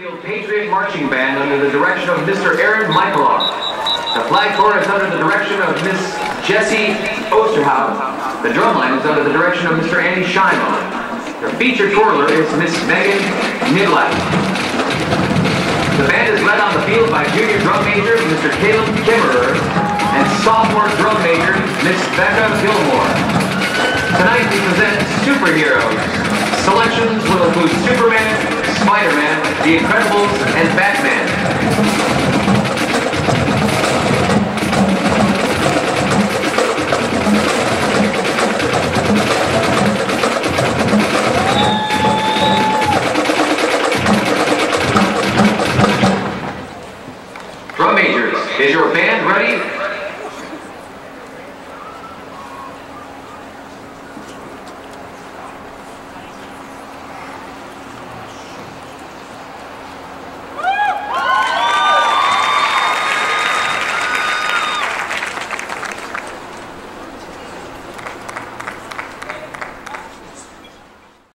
Deerfield Patriot Marching Band under the direction of Mr. Aaron Michaeloff. The flag corps is under the direction of Miss Jessie Osterhout. The drum line is under the direction of Mr. Andy Shimo. The featured twirler is Miss Megan Niblack. The band is led on the field by junior drum major Mr. Caleb Kimmerer and sophomore drum major Miss Becca Gilmore. Tonight we present superheroes. The Incredibles, and Batman. Drum majors, is your band ready